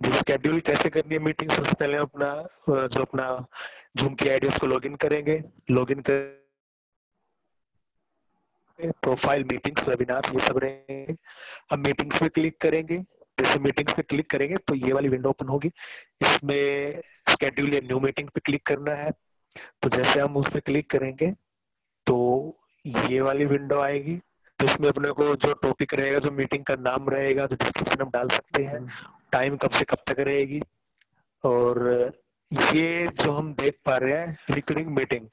Schedule कैसे करनी है मीटिंग सबसे पहले अपना जो अपना जूम की आईडी उसको लॉगिन करेंगे। लॉगिन कर प्रोफ़ाइल मीटिंग्स वेबिनार ये सब रहेंगे। हम मीटिंग्स पे क्लिक करेंगे। जैसे मीटिंग्स पे क्लिक करेंगे तो ये वाली विंडो ओपन होगी। इसमें स्केड्यूल या न्यू मीटिंग पे क्लिक करना है। तो जैसे हम उस पर क्लिक करेंगे तो ये वाली विंडो आएगी। तो इसमें अपने को जो टॉपिक रहेगा जो मीटिंग का नाम रहेगा जो डिस्क्रिप्शन हम डाल सकते हैं टाइम कब से कब तक रहेगी। और ये जो हम देख पा रहे हैं रिकरिंग मीटिंग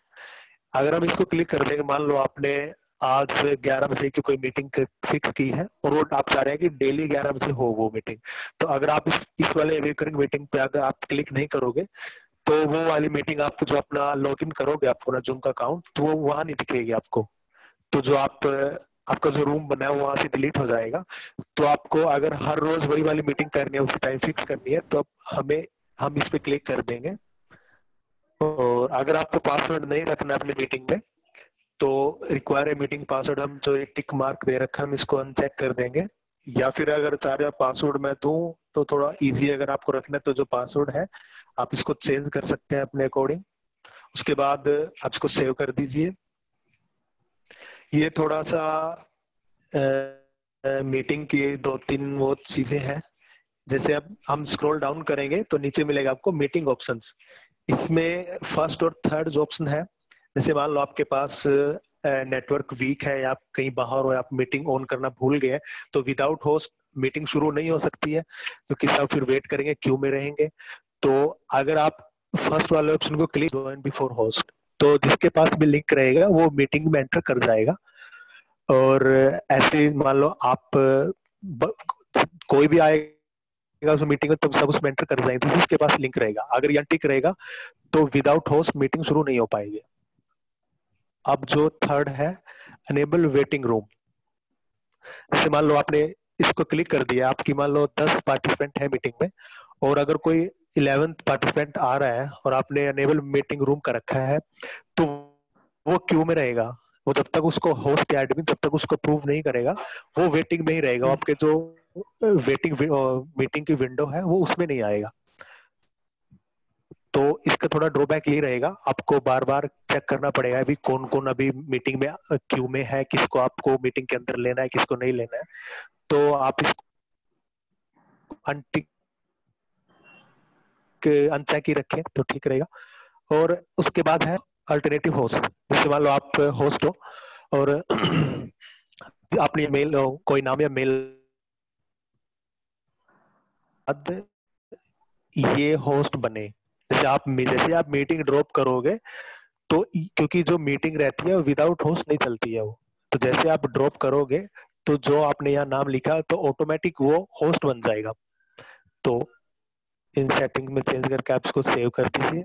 अगर हम इसको क्लिक कर देंगे मान लो आपने आज ग्यारह बजे की कोई मीटिंग फिक्स की है और वो आप चाह रहे हैं कि डेली ग्यारह बजे हो वो मीटिंग तो अगर आप इस, इस वाले रिकरिंग मीटिंग पे अगर आप क्लिक नहीं करोगे तो वो वाली मीटिंग आपको जो अपना लॉग इन करोगे आपको अपना जूम का अकाउंट तो वो वहाँ नहीं दिखेगी आपको। तो जो आप आपका जो रूम बना है वहाँ से डिलीट हो जाएगा। तो आपको अगर हर रोज वही वाली मीटिंग करनी है उसी टाइम फिक्स करनी है तो हमें, हम इस पे क्लिक कर देंगे। और अगर आपको पासवर्ड नहीं रखना है अपनी मीटिंग में तो रिक्वायर मीटिंग पासवर्ड हम जो एक टिक मार्क दे रखा है, हम इसको अनचेक कर देंगे। या फिर अगर चाह रहे पासवर्ड मैं दू तो थोड़ा इजी अगर आपको रखना है तो जो पासवर्ड है, आप इसको चेंज कर सकते हैं अपने अकॉर्डिंग उसके बाद आप इसको सेव कर दीजिए। ये थोड़ा सा मीटिंग की दो तीन वो चीज़ें हैं। जैसे अब हम स्क्रॉल डाउन करेंगे तो नीचे मिलेगा आपको मीटिंग ऑप्शंस इसमें फ़र्स्ट और थर्ड जो ऑप्शन है, जैसे मान लो आपके पास नेटवर्क वीक है या आप कहीं बाहर हो आप मीटिंग ऑन करना भूल गए तो विदाउट होस्ट मीटिंग शुरू नहीं हो सकती है, क्योंकि सब फिर वेट करेंगे क्यू में रहेंगे। तो अगर आप फ़र्स्ट वाले ऑप्शन को क्लिक ज्वाइन बिफोर होस्ट तो जिसके पास भी लिंक रहेगा वो मीटिंग में एंटर कर जाएगा। और ऐसे मान लो आप ब, कोई भी आएगा उस मीटिंग में तो सब उसमें एंटर कर जाएँगे। तो जिसके पास लिंक रहेगा अगर यहाँ टिक रहेगा तो विदाउट होस्ट मीटिंग शुरू नहीं हो पाएगी। अब जो थर्ड है अनेबल वेटिंग रूम जैसे मान लो आपने इसको क्लिक कर दिया आपकी मान लो दस पार्टिसिपेंट है मीटिंग में और अगर कोई इलेवेंथ पार्टिसिपेंट आ रहा है और आपने अनेबल मीटिंग रूम का रखा है तो वो क्यू में रहेगा। वो जब तक उसको होस्ट या एडमिन जब तक उसको प्रूव नहीं करेगा, वो वेटिंग में ही रहेगा। आपके जो वेटिंग मीटिंग की विंडो है, वो उसमें नहीं आएगा। तो इसका थोड़ा ड्रॉबैक यही रहेगा। आपको बार बार चेक करना पड़ेगा अभी कौन कौन अभी मीटिंग में क्यू में है, किसको आपको मीटिंग के अंदर लेना है, किसको नहीं लेना है। तो आप इसको अनटिक अनचेक ही रखें तो ठीक रहेगा। और उसके बाद है अल्टरनेटिव होस्ट जैसे मान लो आप होस्ट हो और आपने मेल कोई नाम या मेल ये होस्ट बने। जैसे आप जैसे आप मीटिंग ड्रॉप करोगे तो क्योंकि जो मीटिंग रहती है विदाउट होस्ट नहीं चलती है वो। तो जैसे आप ड्रॉप करोगे तो जो आपने यहाँ नाम लिखा तो ऑटोमेटिक वो होस्ट बन जाएगा। तो इन सेटिंग में चेंज करके आप इसको सेव कर दीजिए।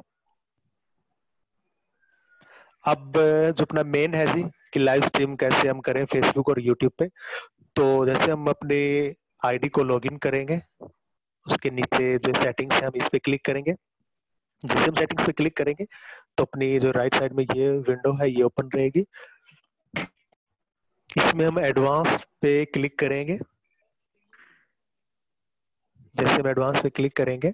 अब जो अपना मेन है जी, कि लाइव स्ट्रीम कैसे हम करें फेसबुक और यूट्यूब पे तो जैसे हम अपने आईडी को लॉगिन करेंगे, उसके नीचे जो सेटिंग्स है, हम इस पे क्लिक करेंगे। जैसे हम सेटिंग्स पे क्लिक करेंगे तो अपनी जो राइट साइड में ये विंडो है, ये ओपन रहेगी। इसमें हम एडवांस पे क्लिक करेंगे। जैसे हम एडवांस पे क्लिक करेंगे,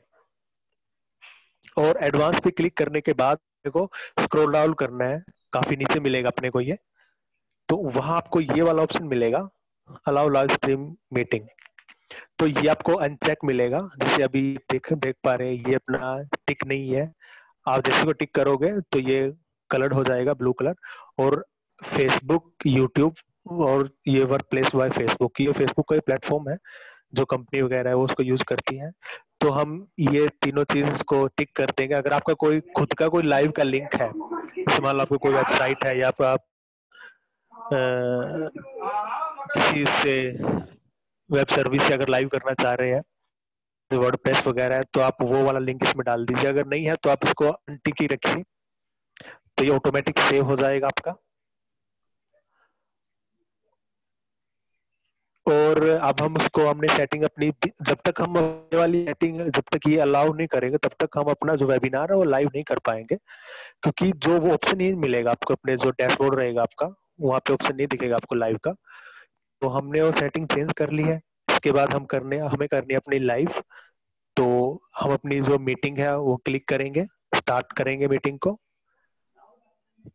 और एडवांस पे क्लिक करने के बाद को स्क्रॉल डाउन करना है, काफ़ी नीचे मिलेगा अपने को ये तो वहाँ आपको ये वाला ऑप्शन मिलेगा अलाउ लाइव स्ट्रीम मीटिंग तो ये आपको अनचेक मिलेगा, जैसे अभी देख देख पा रहे हैं, ये अपना टिक नहीं है, आप जैसे को टिक करोगे तो ये कलर हो जाएगा ब्लू कलर और फेसबुक यूट्यूब और ये वर्क प्लेस बाय फेसबुक ये फेसबुक का प्लेटफॉर्म है जो कंपनी वगैरह है, वो उसको यूज़ करती है। तो हम ये तीनों चीज़ को टिक कर देंगे। अगर आपका कोई, खुद का कोई लाइव का लिंक है मान लो आपको कोई वेबसाइट है या आप किसी से वेब सर्विस से अगर लाइव करना चाह रहे हैं वर्ड प्रेस वगैरह है तो आप वो वाला लिंक इसमें डाल दीजिए। अगर नहीं है तो आप इसको अनटिक रखिए। तो ये ऑटोमेटिक सेव हो जाएगा आपका। और अब हम उसको, हमने सेटिंग अपनी, जब तक हम वाली सेटिंग जब तक ये अलाउ नहीं करेंगे, तब तक हम अपना जो वेबिनार है वो लाइव नहीं कर पाएँगे। क्योंकि जो वो ऑप्शन ही मिलेगा आपको, अपने जो डैशबोर्ड रहेगा आपका, वहाँ पे ऑप्शन नहीं दिखेगा आपको लाइव का। तो हमने वो सेटिंग चेंज कर ली है। इसके बाद हम करने, हमें करनी अपनी लाइव तो हम अपनी जो मीटिंग है, वो क्लिक करेंगे। स्टार्ट करेंगे मीटिंग को।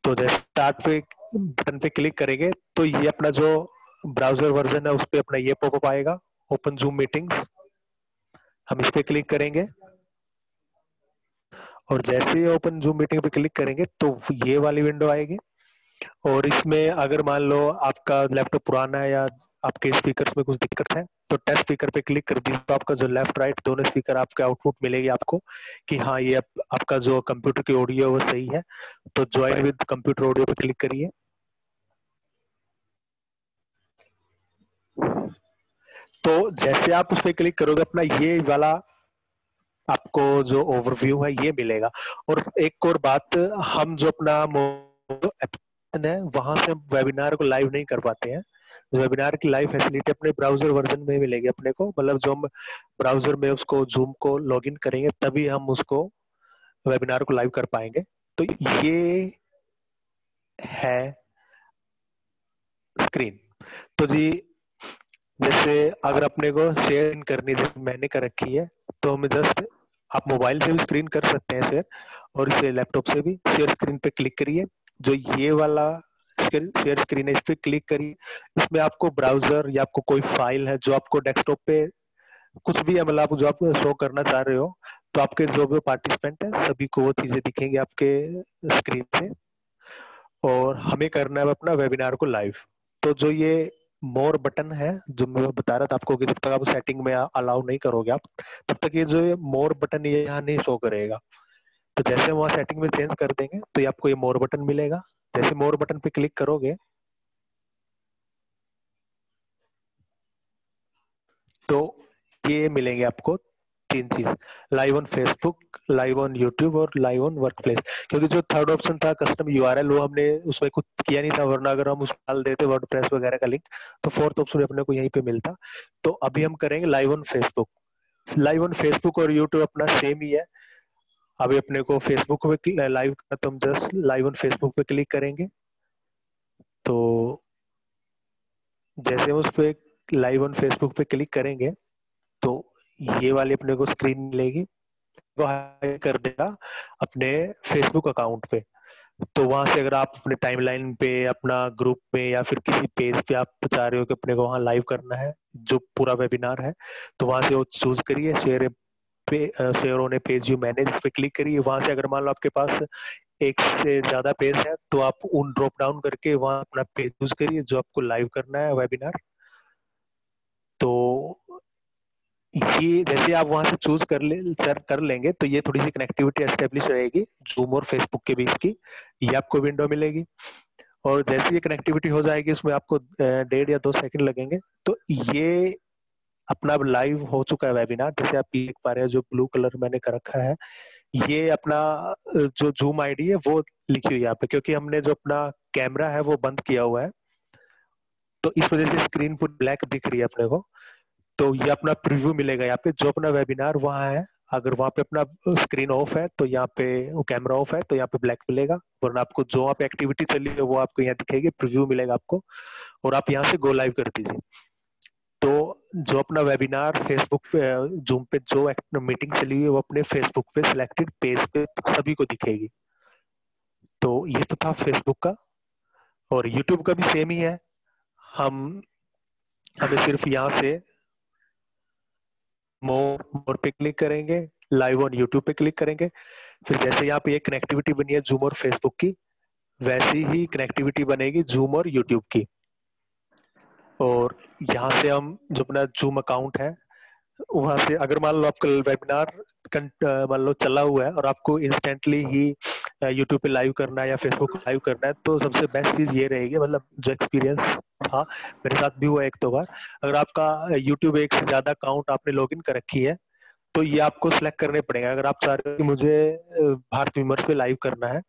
तो जैसे स्टार्ट पे बटन पे क्लिक करेंगे तो ये अपना जो ब्राउज़र वर्जन है उस पर अपना ये पॉपअप आएगा ओपन जूम मीटिंग्स हम इस पे क्लिक करेंगे। और जैसे ही ओपन जूम मीटिंग पे क्लिक करेंगे तो ये वाली विंडो आएगी। और इसमें अगर मान लो आपका लैपटॉप पुराना है या आपके स्पीकर में कुछ दिक्कत है तो टेस्ट स्पीकर पे क्लिक कर दीजिए। तो आपका जो लेफ़्ट राइट दोनों स्पीकर आपके आउटपुट मिलेगी आपको कि हाँ ये आप, आपका जो कंप्यूटर की ऑडियो है वो सही है। तो ज्वाइन विद कंप्यूटर ऑडियो पे क्लिक करिए। तो जैसे आप उस पर क्लिक करोगे, अपना ये वाला आपको जो ओवरव्यू है, ये मिलेगा। और एक और बात, हम जो अपना है, वहाँ से वेबिनार को लाइव नहीं कर पाते हैं। जो वेबिनार की लाइव फैसिलिटी अपने ब्राउज़र वर्जन में मिलेगी अपने को। मतलब जो हम ब्राउज़र में उसको जूम को लॉगिन करेंगे, तभी हम उसको वेबिनार को लाइव कर पाएँगे। तो ये है स्क्रीन तो जी जैसे अगर अपने को शेयर करनी मैंने कर रखी है तो हमें जस्ट आप मोबाइल से भी स्क्रीन कर सकते हैं शेयर और इसे लैपटॉप से भी शेयर स्क्रीन पे क्लिक करिए। जो ये वाला शेयर स्क्रीन है, इस पर क्लिक करिए। इसमें आपको ब्राउज़र या आपको कोई फ़ाइल है, जो आपको डेस्कटॉप पे कुछ भी मतलब आप जो आप शो करना चाह रहे हो तो आपके जो भी पार्टिसिपेंट है, सभी को वो चीज़ें दिखेंगी आपके स्क्रीन से। और हमें करना है अपना वेबिनार को लाइव तो जो ये मोर बटन है, जो मैं बता रहा था आपको कि जब तक आप सेटिंग में अलाउ नहीं करोगे आप, तब तक ये जो मोर बटन ये यहाँ नहीं शो करेगा। तो जैसे वहाँ सेटिंग में चेंज कर देंगे तो ये आपको ये मोर बटन मिलेगा। जैसे मोर बटन पे क्लिक करोगे तो ये मिलेंगे आपको तीन चीज़ live on Facebook live on YouTube और लाइव ऑन वर्क प्लेस क्योंकि जो थर्ड ऑप्शन था कस्टम यू आर एल वो हमने उसमें कुछ किया नहीं था, वरना अगर हम उस डाल देते वर्ड प्रेस वगैरह का लिंक तो फोर्थ ऑप्शन अपने को यहीं पे मिलता। तो अभी हम करेंगे live on Facebook live on Facebook और यूट्यूब अपना सेम ही है। अभी अपने को फेसबुक पे लाइव करना तो हम जस्ट लाइव ऑन फेसबुक पे क्लिक करेंगे। तो जैसे हम उस पर लाइव ऑन फेसबुक पे क्लिक करेंगे तो ये वाली अपने को स्क्रीन मिलेगी। वो कर देगा अपने फेसबुक अकाउंट पे। तो वहाँ से अगर आप अपने टाइमलाइन पे, अपना ग्रुप में या फिर किसी पेज पे आप चाह रहे हो कि अपने को वहाँ लाइव करना है, जो पूरा वेबिनार है तो वहाँ से वो चूज़ करिए। शेयर पे शेयर होने पेज यू मैनेज पे क्लिक करिए वहाँ से अगर मान लो आपके पास एक से ज़्यादा पेज है तो आप उन ड्रॉप डाउन करके वहाँ अपना पेज यूज़ करिए, जो आपको लाइव करना है वेबिनार तो ये जैसे आप वहाँ से चूज़ कर ले सर कर लेंगे तो ये थोड़ी सी कनेक्टिविटी एस्टेब्लिश रहेगी जूम और फेसबुक के बीच की, ये आपको विंडो मिलेगी। और जैसे ये कनेक्टिविटी हो जाएगी, उसमें आपको डेढ़ या दो सेकंड लगेंगे। तो ये अपना लाइव हो चुका है वेबिनार जैसे आप देख पा रहे हैं, जो ब्लू कलर मैंने कर रखा है, ये अपना जो जूम आईडी है, वो लिखी हुई है यहाँ पे, क्योंकि हमने जो अपना कैमरा है, वो बंद किया हुआ है। तो इस वजह से स्क्रीन पूरी ब्लैक दिख रही है अपने को। तो ये अपना प्रीव्यू मिलेगा यहाँ पे। जो अपना वेबिनार वहाँ है, अगर वहाँ पे अपना स्क्रीन ऑफ़ है तो यहाँ पे कैमरा ऑफ़ है तो यहाँ पे ब्लैक मिलेगा। वरना आपको जो वहाँ पे एक्टिविटी चली है, वो आपको यहाँ दिखेगी प्रीव्यू मिलेगा आपको। और आप यहाँ से गो लाइव कर दीजिए। तो जो अपना वेबिनार फेसबुक पे जूम पे जो मीटिंग चली हुई है, वो अपने फेसबुक पे सिलेक्टेड पेज पे सभी को दिखेगी। तो ये तो था फेसबुक का। और यूट्यूब का भी सेम ही है। हम, हमें सिर्फ़ यहाँ से मोर मोर पे क्लिक करेंगे लाइव ऑन यूट्यूब पे क्लिक करेंगे। फिर जैसे यहाँ पे एक कनेक्टिविटी बनी है जूम और फेसबुक की, वैसी ही कनेक्टिविटी बनेगी जूम और यूट्यूब की। और यहाँ से हम जो अपना जूम अकाउंट है, वहाँ से अगर मान लो आपका वेबिनार मान लो चला हुआ है और आपको इंस्टेंटली ही यूट्यूब पे लाइव करना है या फेसबुक लाइव करना है तो सबसे बेस्ट चीज़ ये रहेगी मतलब जो एक्सपीरियंस था मेरे साथ भी हुआ एक दो बार। अगर आपका यूट्यूब एक से ज़्यादा अकाउंट आपने लॉग कर रखी है तो ये आपको सिलेक्ट करने पड़ेगा। अगर आप चाह रहे हो कि मुझे भारत विमर्श पे लाइव करना है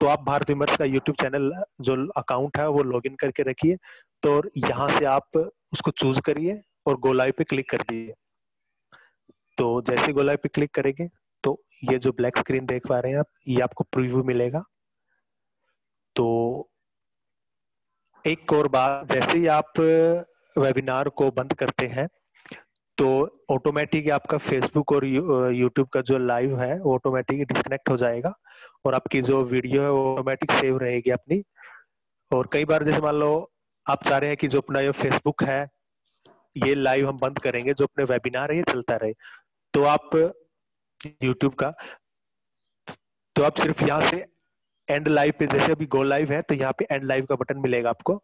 तो आप भारत विमर्श का यूट्यूब चैनल जो अकाउंट है, वो लॉगिन करके रखिए तो यहाँ से आप उसको चूज़ करिए और गोलाई पे क्लिक कर दीजिए। तो जैसे गोलाई पे क्लिक करेंगे तो ये जो ब्लैक स्क्रीन देख पा रहे हैं आप, ये आपको प्रीव्यू मिलेगा। तो एक और बात, जैसे ही आप वेबिनार को बंद करते हैं तो ऑटोमेटिक आपका फेसबुक और यूट्यूब का जो लाइव है, वो ऑटोमेटिक डिस्कनेक्ट हो जाएगा और आपकी जो वीडियो है, वो ऑटोमेटिक सेव रहेगी अपनी। और कई बार जैसे मान लो, आप चाह रहे हैं कि जो अपना ये फेसबुक है, ये लाइव हम बंद करेंगे, जो अपने वेबिनार है, ये चलता रहे। तो आप यूट्यूब का तो आप सिर्फ़ यहाँ से एंड लाइव पे, जैसे अभी गो लाइव है तो यहाँ पे एंड लाइव का बटन मिलेगा आपको।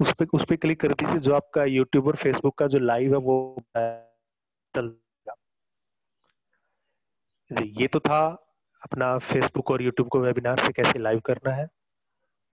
उस पर उस पर क्लिक कर दीजिए जो आपका यूट्यूब और फेसबुक का जो लाइव है, वो ये तो था अपना फेसबुक और यूट्यूब को वेबिनार से कैसे लाइव करना है।